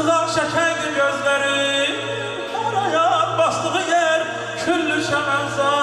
Islah şəkədi gözləri, Qarayan bastığı yer, Küllü şəmənzar.